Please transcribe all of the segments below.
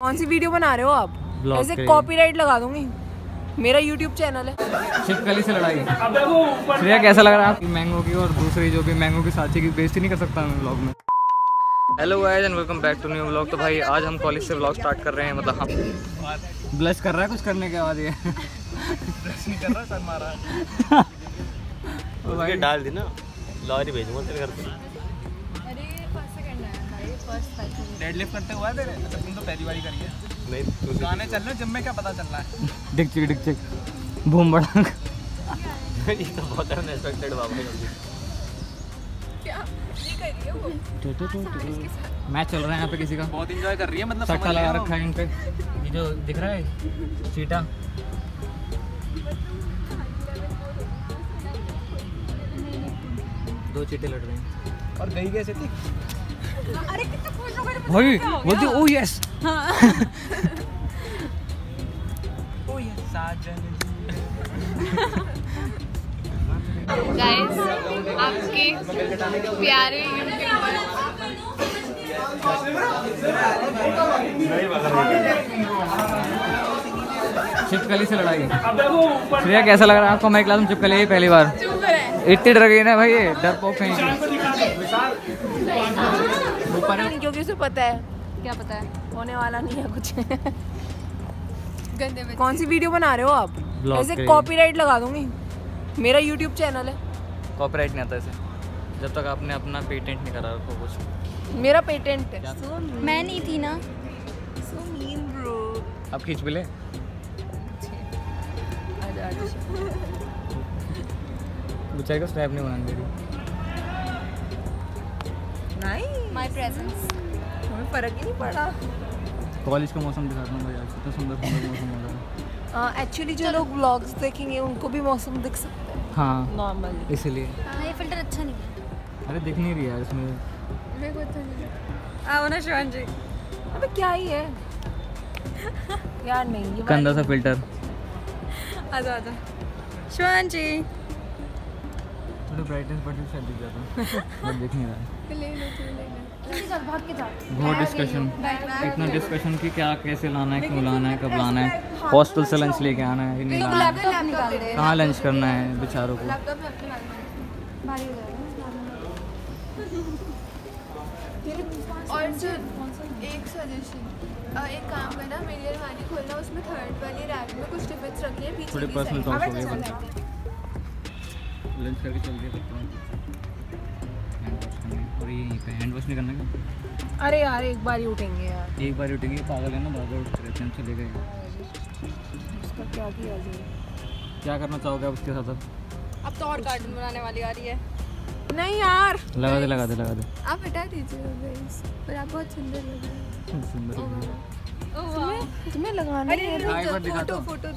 कौन सी वीडियो बना रहे हो आप? ऐसे कॉपीराइट लगा दूँगी। मेरा यूट्यूब चैनल है। छिपकली से लड़ाई। श्रेया कैसा लग रहा है? मैंगो की और दूसरी जो भी मैंगो की साथी की बेइज्जती नहीं कर सकता मैं व्लॉग में। Hello guys and welcome back to new vlog तो भाई आज हम कॉलेज से व्लॉग स्टार्ट कर रहे हैं मतलब हम ब्लश कर रहा है कुछ करने के बाद ये? ब्लश नहीं कर रहा सर मारा डाल दी ना। लॉरी भेजूँगा तेरे घर पे। डेडलिफ्ट करते हुआ तेरे अच्छा तुम तो पहली बारी करी है। नहीं तू गाने चल रहे जिम में क्या पता चल रहा है? डिक चिक डिक चिक। बूम बड़ा। ये तो बहुत अनएक्सपेक्टेड बाबा जल्दी मैच चल रहा है यहाँ पे किसी का। बहुत इंजॉय कर रही है मतलब सट्टा लगा रखा है इन पे। ये जो दिख रहा है चीटा। दो चीटे लड़ रहे हैं। और गई कैसे थी? भाई बोलती ओ यस ओ ये साजन। गाइस आपके प्यारे चिपकली से लड़ाई। श्रेया कैसा लग रहा है आपको? हमारी क्लास में चिपकली पहली बार। इतनी डर गई ना भाई डर डरपोक कहीं। ऊपर है। क्योंकि उसे पता है। क्या पता है? होने वाला नहीं है कुछ। गंदे बच्चे। कौन सी वीडियो बना रहे हो आप? ऐसे कॉपीराइट लगा दूँगी। मेरा यूट्यूब चैनल है। कॉपीराइट नहीं आता ऐसे। जब तक आपने अपना पेटेंट नहीं करा रखो कुछ। मेरा पेटेंट है। मैं नहीं थी ना। So mean, bro. अब खींच भी ले। बेचारे को स्नैप नहीं बनाने दे रही। नहीं माय प्रेजेंस हमें फ़र्क ही नहीं पड़ा। कॉलेज का मौसम हूँ भाई आज कितना सुंदर सुंदर मौसम हो रहा है। एक्चुअली जो लोग व्लॉग्स देखेंगे उनको भी मौसम दिख सकता है। हाँ नॉर्मल इसीलिए। हाँ ये फ़िल्टर अच्छा नहीं है। अरे दिख नहीं रही यार इसमें। मेरे को अच्छा नहीं आओ ना शिवान जी। अबे क्या ही है? यार नहीं ये गंदा सा फ़िल्टर आ जाओ आ जाओ शिवान जी। थोड़ी ब्राइटनेस बढ़ शायद दिख जाता बट दिख नहीं रहा है। ले लो ले लो। बहुत डिस्कशन इतना डिस्कशन कि क्या कैसे लाना है क्यों लाना है कब लाना है। हॉस्टल से लंच लेके आना है नहीं लाना है। कहाँ लंच करना है बेचारों को? और जो एक सजेशन एक काम करना मेरी अलमारी खोलना उसमें थर्ड वाली रैक में कुछ टिफिन्स रखी है पीछे थोड़े पर्सनल टॉक हो गए लंच करके चल गए पे हैंड वॉश नहीं करना क्या? अरे यार एक बार ही उठेंगे यार। एक बार उठेंगे पागल है ना बार बार उठते रहते हैं चले गए। उसका क्या किया जाए क्या करना चाहोगे आप उसके साथ? अब अब तो और कार्टून बनाने वाली आ रही है। नहीं यार। लगा दे लगा दे लगा दे। आप हटा दीजिए गाइस पर आप बहुत सुंदर लग रहे हैं। सुंदर लग रही है। तुम्हें तुम्हें लगाना है। हाँ, दो फ़ोटो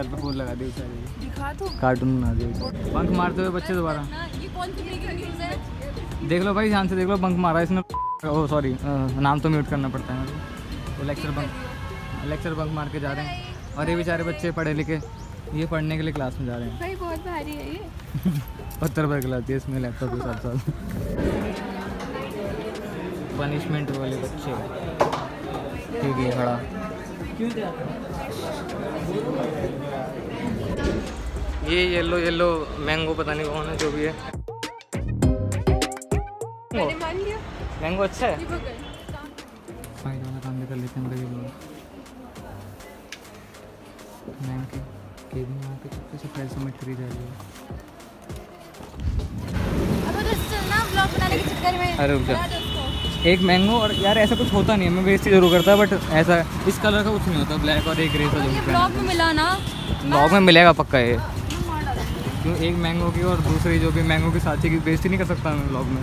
सर पे फूल लगा दे सारे दिखा दो कार्टून बना दे बंक मारते हुए बच्चे दोबारा। ये कौन सी न्यूज़ है? देख लो भाई ध्यान से देख लो बंक मारा इसने। ओह सॉरी नाम तो म्यूट करना पड़ता है। वो लेक्चर बंक लेक्चर बंक मार के जा रहे हैं। और ये बेचारे बच्चे पढ़े लिखे ये पढ़ने के लिए क्लास में जा रहे हैं। भाई बहुत भारी है ये। पत्थर पर खिलाती है इसमें लैपटॉप के साथ साथ। पनिशमेंट वाले बच्चे। ठीक है खड़ा। ये येलो येलो मैंगो पता नहीं कौन है जो भी है। मैंने मान लिया। मैंगो अच्छा है? काम भी कर लेते हैं मैम के केबिन वहाँ पे चुपके से फ़ाइल सबमिट करी जा रही है? अब तो चलना ब्लॉग बनाने के चक्कर में अरे रुक जा। एक मैंगो और यार ऐसा कुछ होता नहीं है मैं बेइज्जती ज़रूर करता बट ऐसा इस कलर का कुछ नहीं होता ब्लैक और एक ग्रे सा ब्लॉग में मिला ना ब्लॉग में मिलेगा पक्का ये। क्यों एक मैंगो की और दूसरी जो भी मैंगो की साथी की ही नहीं कर सकता मैं ब्लॉग में।